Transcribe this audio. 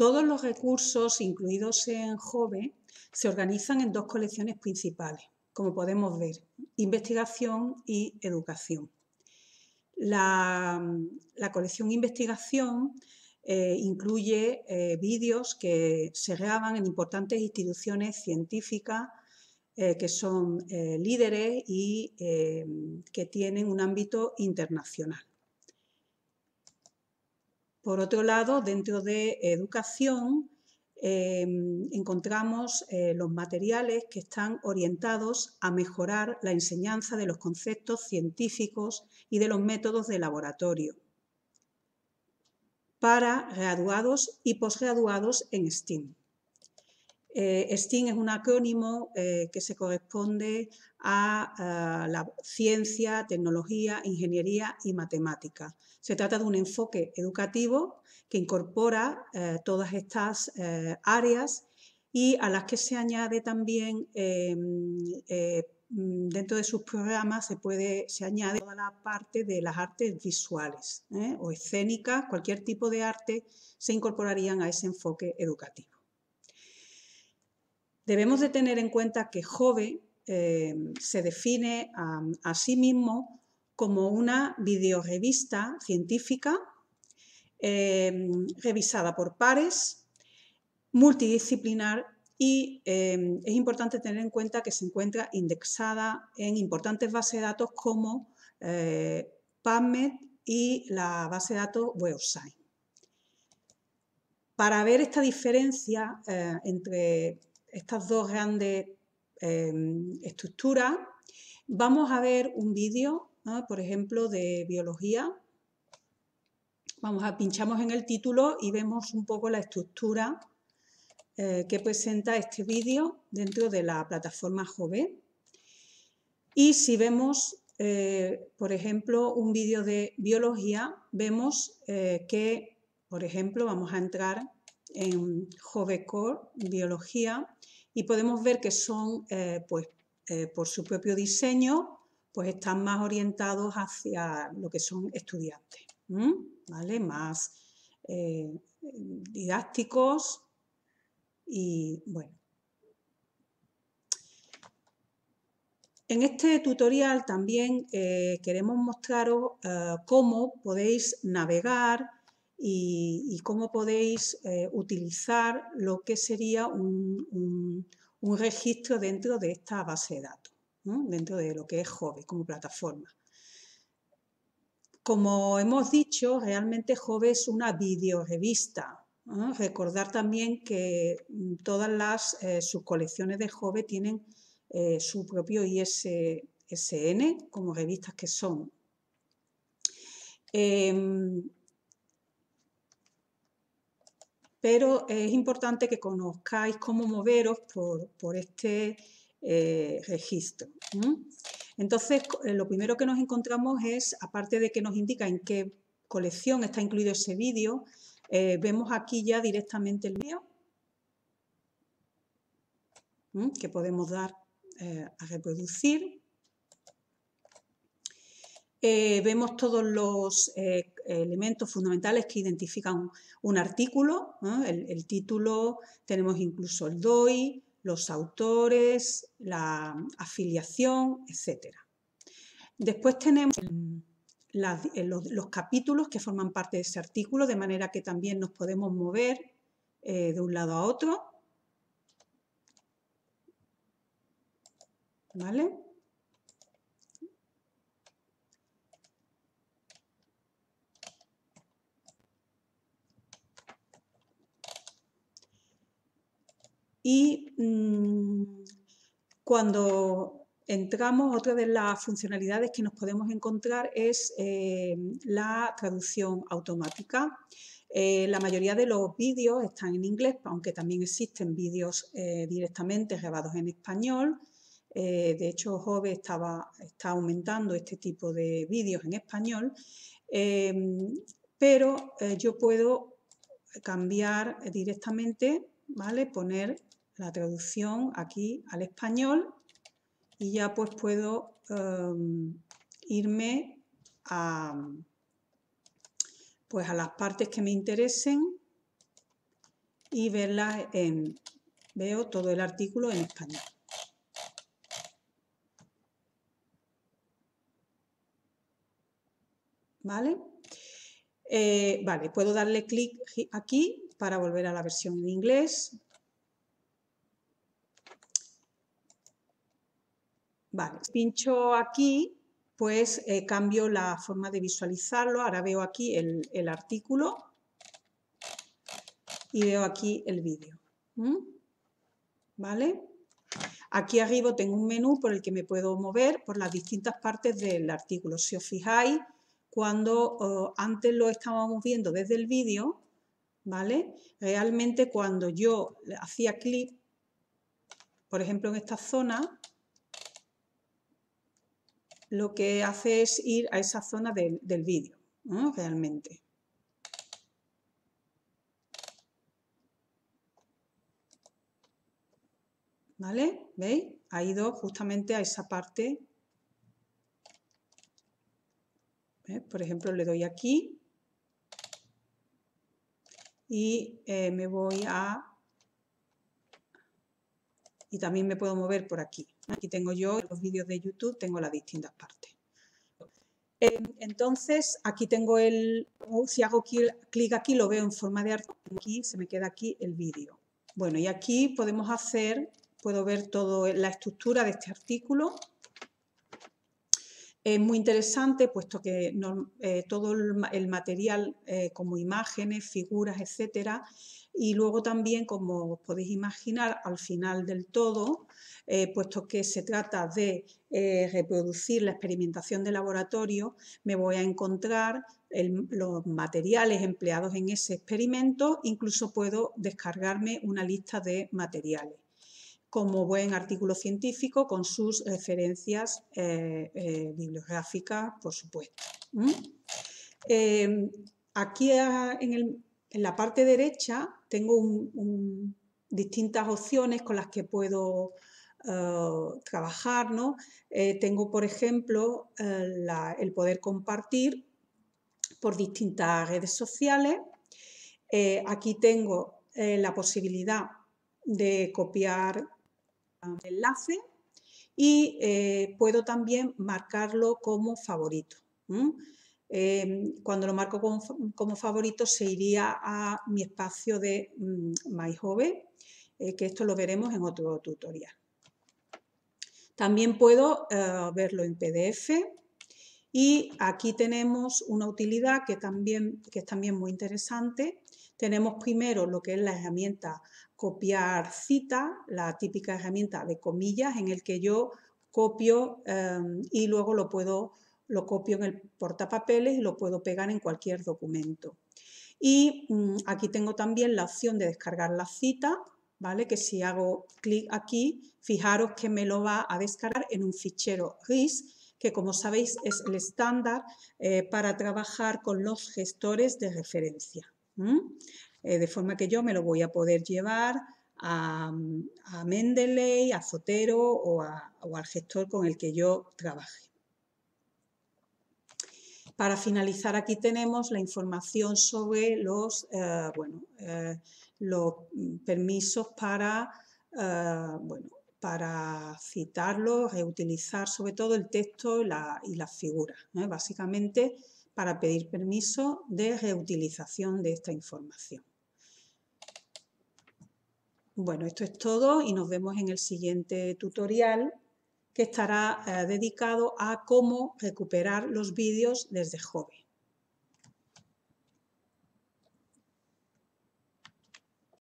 Todos los recursos incluidos en JOVE se organizan en dos colecciones principales, como podemos ver, investigación y educación. La, colección investigación eh, incluye eh, vídeos que se graban en importantes instituciones científicas eh, que son líderes y que tienen un ámbito internacional. Por otro lado, dentro de educación em, encontramos eh, los materiales que están orientados a mejorar la enseñanza de los conceptos científicos y de los métodos de laboratorio para graduados y posgraduados en STEAM. Eh, es un acrónimo eh, que se corresponde a, la ciencia, tecnología, ingeniería y matemática. Se trata de un enfoque educativo que incorpora eh, todas estas áreas y a las que se añade también em, dentro de sus programas se puede se añade toda la parte de las artes visuales o escénicas, cualquier tipo de arte se incorporarían a ese enfoque educativo. Debemos de tener en cuenta que Jove eh, se define a, sí mismo como una videorevista científica eh, revisada por pares, multidisciplinar y eh, es importante tener en cuenta que se encuentra indexada en importantes bases de datos como PubMed y la base de datos WebScience. Para ver esta diferencia entre estas dos grandes em, estructuras, vamos a ver un vídeo, por ejemplo, de biología. Vamos a pinchamos en el título y vemos un poco la estructura eh, que presenta este vídeo dentro de la plataforma Jove. Y si vemos, eh, por ejemplo, un vídeo de biología, vemos eh, que, por ejemplo, vamos a entrar en Jovecore, biología, y podemos ver que son, eh, pues, eh, por su propio diseño, pues están más orientados hacia lo que son estudiantes, ¿vale? Más eh, didácticos y, bueno. En este tutorial también queremos mostraros cómo podéis navegar y, cómo podéis eh, utilizar lo que sería un, registro dentro de esta base de datos, dentro de lo que es Jove como plataforma. Como hemos dicho, realmente Jove es una videorevista. Recordar también que mm, todas las eh, subcolecciones de Jove tienen eh, su propio ISSN como revistas que son. Em, pero es importante que conozcáis cómo moveros por, este eh, registro. Entonces, eh, lo primero que nos encontramos es, aparte de que nos indica en qué colección está incluido ese vídeo, eh, vemos aquí ya directamente el vídeo que podemos dar a reproducir. Eh, vemos todos los eh, elementos fundamentales que identifican un artículo, el, título, tenemos incluso el DOI, los autores, la afiliación, etc. Después tenemos eh, los, capítulos que forman parte de ese artículo, de manera que también nos podemos mover de un lado a otro. ¿Vale? Y mm, cuando entramos, otra de las funcionalidades que nos podemos encontrar es eh, la traducción automática. Eh, la mayoría de los vídeos están en inglés, aunque también existen vídeos eh, directamente grabados en español. de hecho, Jove estaba, está aumentando este tipo de vídeos en español, pero yo puedo cambiar directamente, ¿vale? poner la traducción aquí al español y ya pues puedo em, irme a, pues a las partes que me interesen y verla en, veo todo el artículo en español. ¿Vale? Eh, vale, puedo darle clic aquí para volver a la versión en inglés. Pincho aquí, pues eh, cambio la forma de visualizarlo. Ahora veo aquí el, artículo y veo aquí el vídeo. ¿Vale? Aquí arriba tengo un menú por el que me puedo mover por las distintas partes del artículo. Si os fijáis, cuando antes lo estábamos viendo desde el vídeo, ¿vale? Realmente cuando yo hacía clic, por ejemplo en esta zona, lo que hace es ir a esa zona del, vídeo, realmente. ¿Vale? ¿Veis? Ha ido justamente a esa parte Por ejemplo, le doy aquí y eh, me voy a... Y también me puedo mover por aquí. Aquí tengo yo los vídeos de YouTube, tengo las distintas partes. Entonces, aquí tengo el... Si hago clic aquí, lo veo en forma de artículo. Aquí se me queda aquí el vídeo. Bueno, y aquí podemos hacer, puedo ver toda la estructura de este artículo es muy interesante puesto que eh, todo el, material eh, como imágenes, figuras, etcétera, y luego también, como os podéis imaginar, al final del todo, eh, puesto que se trata de reproducir la experimentación de laboratorio, me voy a encontrar los materiales empleados en ese experimento, incluso puedo descargarme una lista de materiales como buen artículo científico con sus referencias eh, eh, bibliográficas, por supuesto. Aquí en, la parte derecha tengo distintas opciones con las que puedo eh, trabajar. tengo, por ejemplo, el poder compartir por distintas redes sociales. aquí tengo la posibilidad de copiar enlace y eh, puedo también marcarlo como favorito. Em, cuando lo marco como, favorito se iría a mi espacio de mm, MyHobe, eh, que esto lo veremos en otro tutorial. También puedo eh, verlo en PDF y aquí tenemos una utilidad que, también, que es también muy interesante. Tenemos primero lo que es la herramienta copiar cita, la típica herramienta de comillas en el que yo copio em, y luego lo puedo lo copio en el portapapeles y lo puedo pegar en cualquier documento. Y mm, aquí tengo también la opción de descargar la cita, ¿vale? Que si hago clic aquí, fijaros que me lo va a descargar en un fichero RIS, que como sabéis es el estándar eh, para trabajar con los gestores de referencia. Eh, de forma que yo me lo voy a poder llevar a, Mendeley, a Zotero o, al gestor con el que yo trabaje. Para finalizar aquí tenemos la información sobre los, eh, bueno, eh, los permisos para, bueno, para citarlo, reutilizar sobre todo el texto y las figuras. Básicamente para pedir permiso de reutilización de esta información. Bueno, esto es todo y nos vemos en el siguiente tutorial que estará eh, dedicado a cómo recuperar los vídeos desde Jove.